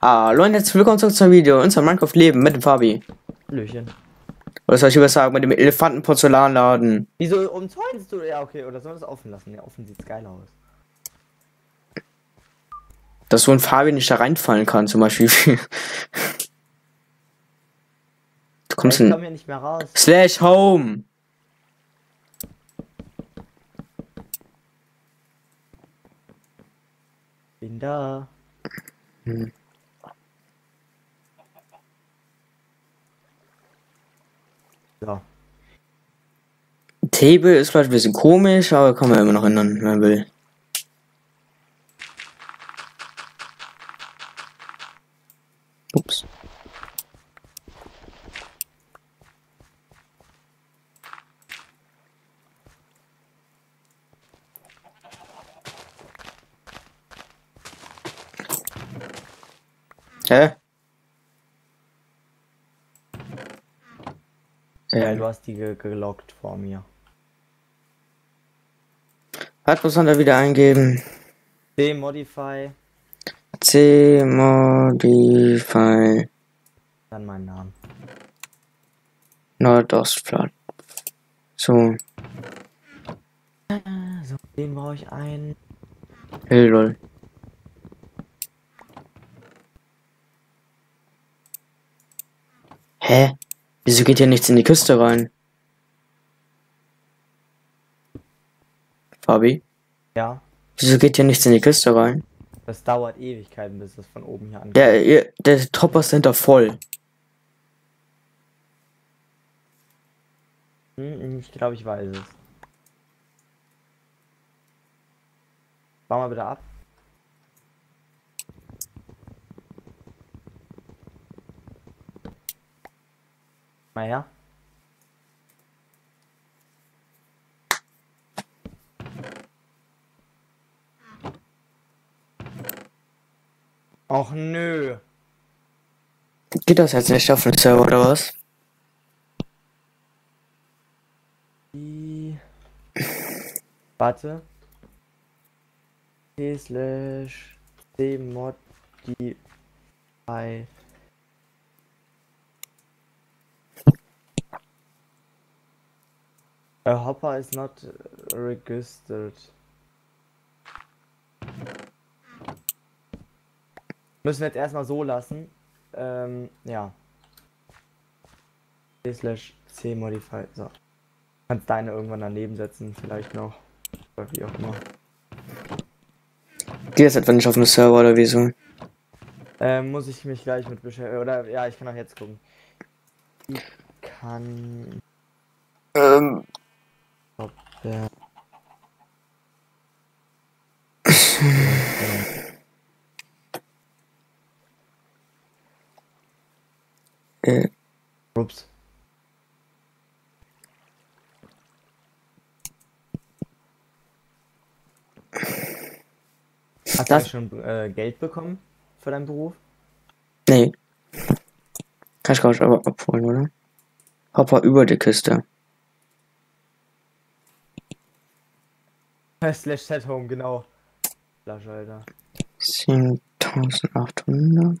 Hallo und herzlich willkommen zurück zum Video. Unser Minecraft Leben mit dem Fabi. Löchen. Oder soll ich über sagen, mit dem Elefantenporzellanladen? Wieso umzäunst du? Ja, okay, oder soll das offen lassen? Ja, offen sieht's geil aus. Dass so ein Fabi nicht da reinfallen kann, zum Beispiel. du kommst ich in. komm hier nicht mehr raus. Slash Home. Bin da. Hm. So. Table ist vielleicht ein bisschen komisch, aber kann man immer noch ändern, wenn man will. Ups. Hä? Ja, Ähm, du hast die ge gelockt vor mir. was muss man da wieder eingeben? Demodify, C Modify dann meinen Namen. Nordostplatt. So, So, den brauche ich ein. hey, lol. Hä? Wieso geht hier nichts in die Küste rein? Fabi? Ja, Wieso geht hier nichts in die Küste rein? das dauert Ewigkeiten, bis es von oben hier ankommt. Der, der Topper hinter voll. Hm, ich glaube, ich weiß es. Bau mal bitte ab. Mal her. Och nö. Geht das jetzt nicht auf den Server oder was? Die. Warte. T slash C mod die bei A hopper is not registered. Müssen wir jetzt erstmal so lassen. Ähm, ja. T slash C modify. So. Kannst deine irgendwann daneben setzen, vielleicht noch. Oder wie auch immer. Geht das etwa nicht auf den Server oder wieso? Ähm, muss ich mich gleich mit beschäftigen. Oder ja, ich kann auch jetzt gucken. Ich kann. Ähm, Ja. äh, Ups. Hast du Das- eigentlich schon äh, Geld bekommen für deinen Beruf? nee. Kann ich glaube ich aber abholen, oder? Hopper über die Küste. Slash Set Home, genau. Flasche, Alter. 7800.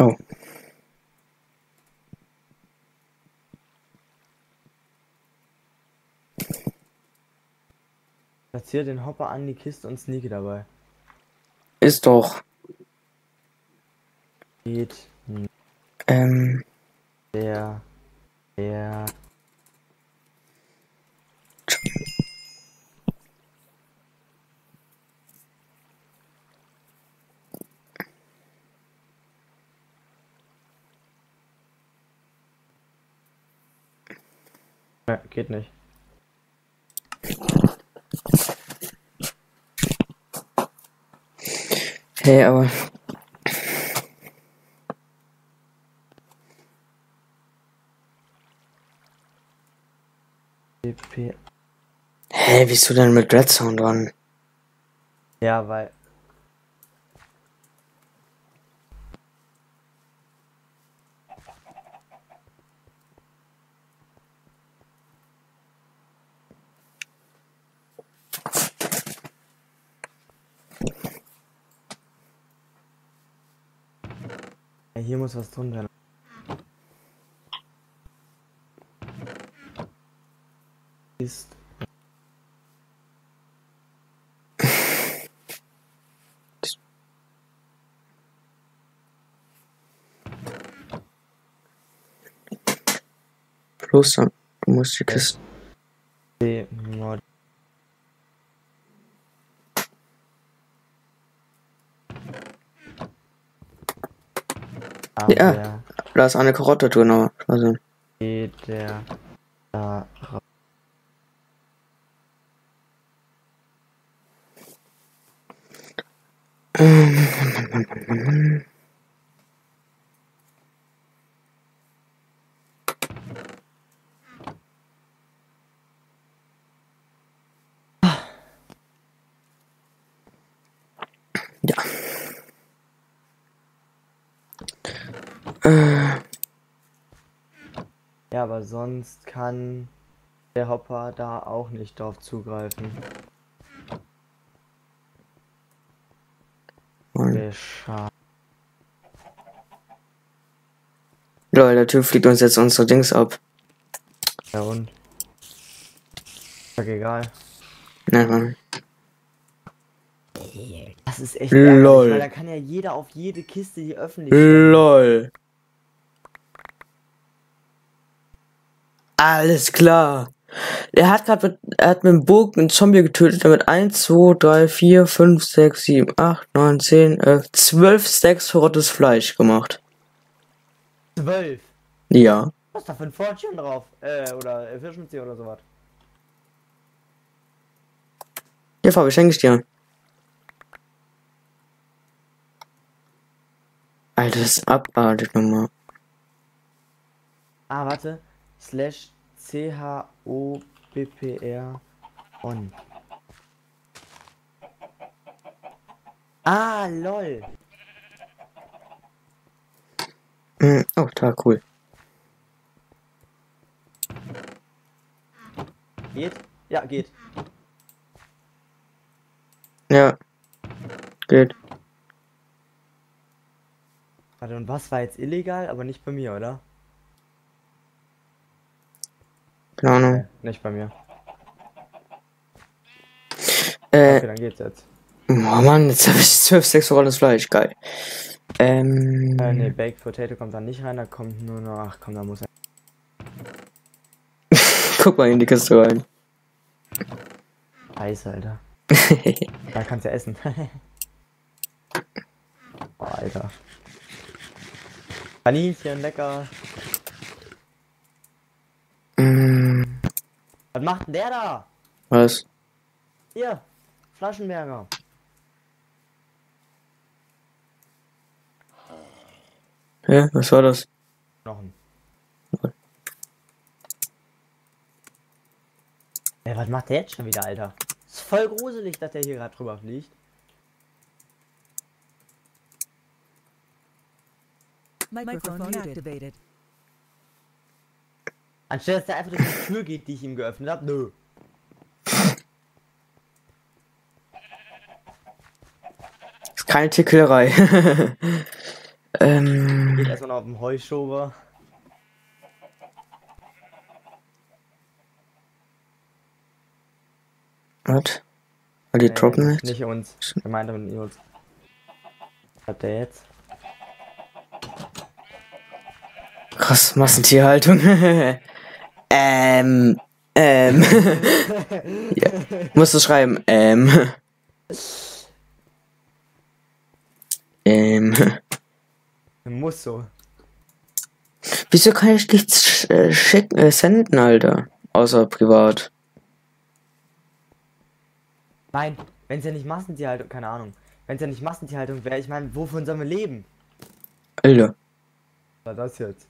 Oh. Platziere den Hopper an die Kiste und sneake dabei. Ist doch. Geht Ähm. Der. Der. Ja, geht nicht. Hey, aber. Hä, bist du denn mit Red Sound dran? Ja, weil. Hier muss was drin sein. Du musst die Kiste. Mod. Ah, Ja. Der Da ist eine Karotte drin, aber. Also. geht der da raus. Ja. Äh, Ja, aber sonst kann der Hopper da auch nicht drauf zugreifen. Schade. Lol, der Typ fliegt uns jetzt unsere Dings ab. Ja und? Sag egal. Nein, Mann. Das ist echt Lol. ärgerlich, da kann ja jeder auf jede Kiste, die öffentlich steht. LOL. Alles klar. Er hat gerade mit, er hat mit dem Bogen einen Zombie getötet, damit 1, 2, 3, 4, 5, 6, 7, 8, 9, 10, 11, 12 Stacks verrottes Fleisch gemacht. Zwölf. Ja. Was ist da für ein Fortune drauf? Äh, oder Efficiency oder sowas. Hier, Fabi, schenke ich dir. Alter, das ist abartig nochmal. Ah, warte. Slash C-H-O-P-P-R on. Ah, lol. Hm, Oh, da, cool. Geht? Ja, geht. Ja. Geht. Warte, und was war jetzt illegal, aber nicht bei mir, oder? Keine Ahnung. Nee, nicht bei mir. Äh, Okay, dann geht's jetzt. oh Mann, jetzt habe ich 12 Stacks verrottes Fleisch. Geil. Ähm. Äh, nee, Baked Potato kommt da nicht rein, da kommt nur noch. Ach komm, da muss er. Guck mal in die Kiste rein. Scheiße, Alter. Da kannst du ja essen. oh, Alter. Kaninchen, lecker. Mm, Was macht denn der da? Was? Hier, Flaschenberger. Hä? Was war das? Knochen. Ey, was macht der jetzt schon wieder, Alter? Ist voll gruselig, dass der hier gerade drüber fliegt. Microphone activated. Anstatt dass der einfach durch die Tür geht, die ich ihm geöffnet habe. Nö. Ist keine Tierquälerei. ähm. Geht erstmal noch auf dem Heuschober. Was? War die Nee, droppen nicht, nicht? uns. Meinte mit uns. Was hat der jetzt? Krass, Massentierhaltung. ähm. Ähm. ja. Musst du schreiben. Ähm. Ähm. Muss so. Wieso kann ich nichts sch äh, schicken, äh, senden, Alter? Außer privat. Nein, wenn es ja nicht Massentierhaltung, keine Ahnung. Wenn es ja nicht Massentierhaltung wäre, ich meine, wovon sollen wir leben? Alter, Was war das jetzt?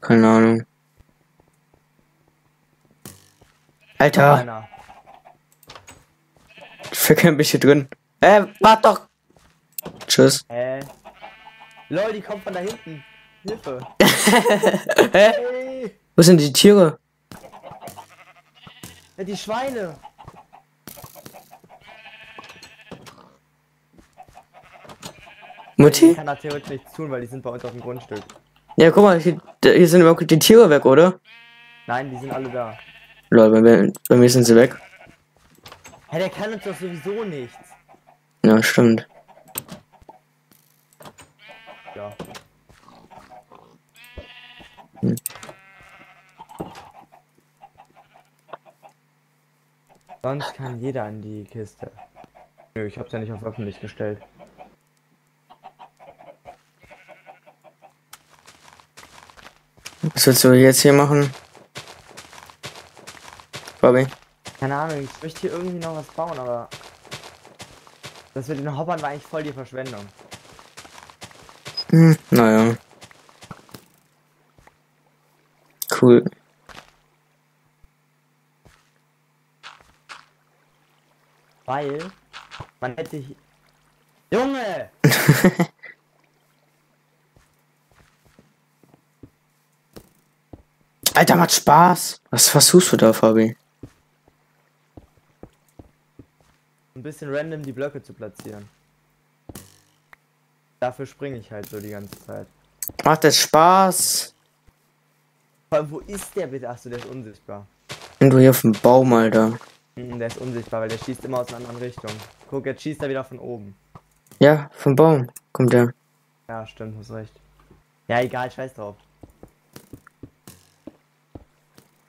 keine Ahnung. Alter, Einer. verkämpfe ich hier drin. Äh, wart doch. Tschüss. Äh. Lol, die kommt von da hinten. Hilfe. Hä? Hey, Wo sind die Tiere? ja, die Schweine. Ich Mutti? kann da theoretisch nichts tun, weil die sind bei uns auf dem Grundstück. Ja, guck mal, hier, hier sind überhaupt die Tiere weg, oder? Nein, die sind alle da. Lol, bei mir, bei mir sind sie weg. Hä, der kann uns doch sowieso nichts. Ja, stimmt. Ja. Sonst kann jeder an die Kiste. Nö, ich hab's ja nicht auf öffentlich gestellt. Was willst du jetzt hier machen? Bobby? Keine Ahnung, ich möchte hier irgendwie noch was bauen, aber. Das mit den Hoppern war eigentlich voll die Verschwendung. Hm, naja. Cool. Weil man hätte hier. Junge! Alter, macht Spaß. Was versuchst du da, Fabi? Ein bisschen random die Blöcke zu platzieren. Dafür springe ich halt so die ganze Zeit. Macht es Spaß? Vor allem, wo ist der bitte? Achso, der ist unsichtbar. Wenn du hier auf dem Baum, Alter. Mhm, der ist unsichtbar, weil der schießt immer aus einer anderen Richtung. Guck, jetzt schießt er wieder von oben. Ja, vom Baum kommt der. Ja, stimmt, hast recht. Ja, egal, scheiß drauf.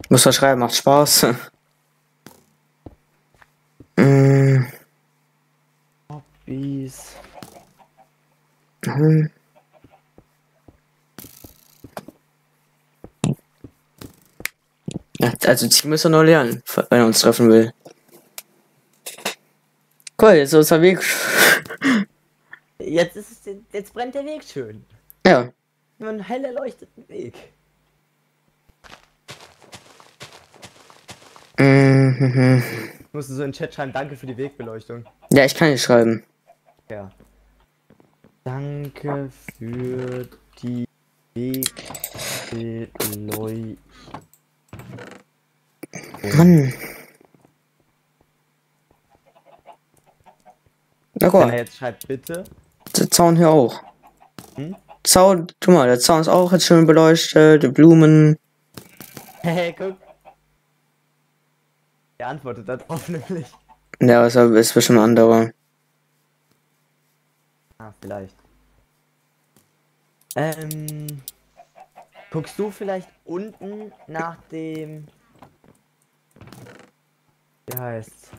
Muss was schreiben, macht Spaß. mm, Hobbys. hm. Also Ziel müssen wir noch lernen, wenn er uns treffen will. Cool, jetzt ist unser Weg. Jetzt ist es, jetzt brennt der Weg schön. Ja, Nur ein hell erleuchteten Weg. Musst du so in den Chat schreiben, danke für die Wegbeleuchtung. ja, ich kann nicht schreiben. Ja. Danke für die Wegbeleuchtung. Mann. Na Wenn er mal, jetzt schreibt, bitte. der Zaun hier auch. Hm? Zaun, guck mal, der Zaun ist auch jetzt schön beleuchtet, die Blumen. Hey, guck. Er antwortet darauf nämlich. Ja, ist, ist bestimmt ein anderer. Ah, vielleicht. Ähm. Guckst du vielleicht unten nach dem. Wie heißt's?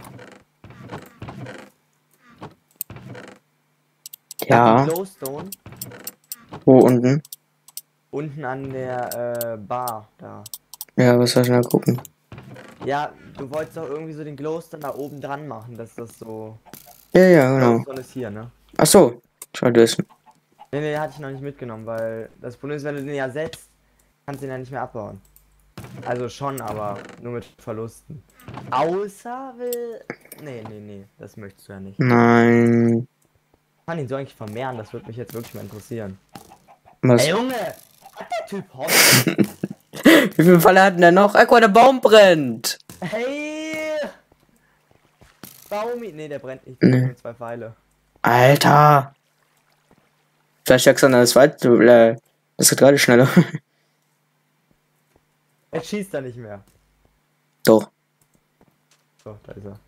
Ja, Glowstone. wo unten? Unten an der äh, Bar da. Ja, was soll ich da gucken? Ja, du wolltest doch irgendwie so den Glowstone da oben dran machen, dass das so. Ja, ja, genau. Glowstone ist hier, ne? Ach so, schade ist. Ne, ne, hatte ich noch nicht mitgenommen, weil das Problem ist, wenn du den ja setzt, kannst du den ja nicht mehr abbauen. Also schon, aber nur mit Verlusten. Außer will. Nee, nee, nee, das möchtest du ja nicht. Nein. Kann ihn so eigentlich vermehren, das würde mich jetzt wirklich mal interessieren. Was? Ey Junge! Hat der Typ Hobby? Wie viele Falle hat denn noch? Mal, der Baum brennt. hey! Baumi. Nee, der brennt nicht. Nee. Nur zwei Pfeile. Alter. Vielleicht wächst dann das zweite, äh, das geht gerade schneller. Jetzt schießt er nicht mehr. Doch. So, da ist er.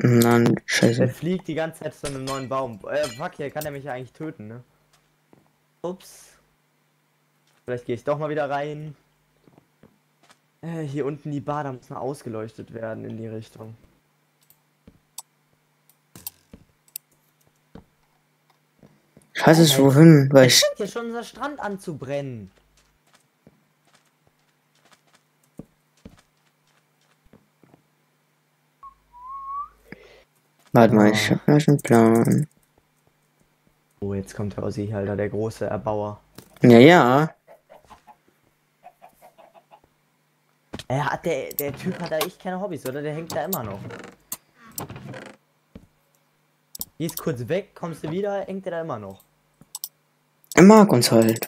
Nein, scheiße. fliegt die ganze Zeit zu einem neuen Baum. Äh, fuck, hier kann er mich ja eigentlich töten, ne? Ups. Vielleicht gehe ich doch mal wieder rein. Äh, hier unten die Bar, da muss mal ausgeleuchtet werden in die Richtung. Scheiße, wohin? Weil ich, hier schon unser Strand an warte mal, ich hab gleich einen Plan. Oh, jetzt kommt Ossi, Alter, der große Erbauer. Ja, ja. Er hat der, der Typ hat da echt keine Hobbys, oder? Der hängt da immer noch. Gehst kurz weg, kommst du wieder, hängt er da immer noch. Er mag uns halt.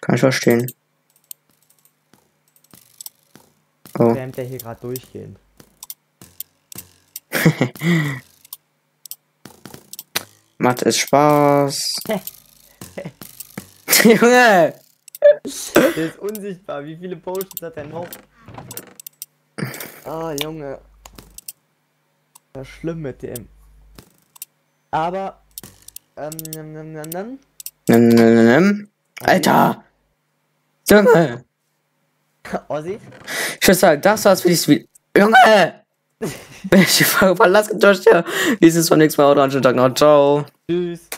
Kann ich verstehen. spammt der hier gerade durchgehend. Macht es Spaß. Junge! Der ist unsichtbar. Wie viele Potions hat er noch? Ah, Junge. Das ist schlimm mit dem. Aber. Ähm, nem, nem, nem, nem. Nimm, nimm, nimm, nimm. Alter! Junge! Ossi? Ich würde sagen, das war's für dieses Video. Junge! Wenn ich die Folge verlasse, getäuscht, ja. Dieses beim nächsten Mal. Haut rein, schönen Tag noch. Ciao. Tschüss.